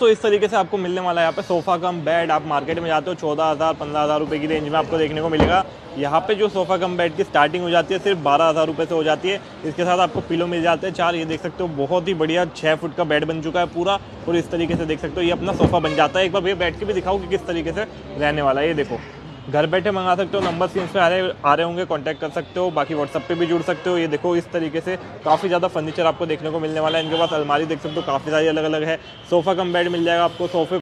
तो इस तरीके से आपको मिलने वाला है। यहाँ पे सोफ़ा कम, बेड, आप मार्केट में जाते हो, चौदह हज़ार, पंद्रह हज़ार रुपये की रेंज में आपको देखने को मिलेगा। यहाँ पे जो सोफ़ा कम, बेड की स्टार्टिंग हो जाती है, सिर्फ़ बारह हज़ार रुपये से हो जाती है। इसके साथ आपको पिलो मिल जाते हैं। चार, ये देख सकते हो, बहुत ही बढ़िया छः फुट का बेड बन चुका है पूरा। और इस तरीके से देख सकते हो, ये अपना सोफ़ा बन जाता है। एक बार भैया बैठ के भी दिखाओ कि किस तरीके से रहने वाला है। ये देखो घर बैठे मंगा सकते हो नंबर स्क्रीन पे आ रहे आ रहे होंगे कांटेक्ट कर सकते हो, बाकी व्हाट्सअप पे भी जुड़ सकते हो। ये देखो, इस तरीके से काफ़ी ज़्यादा फर्नीचर आपको देखने को मिलने वाला है। इनके पास अलमारी देख सकते हो, काफ़ी सारी अलग अलग है। सोफ़ा कम बेड मिल जाएगा आपको, सोफे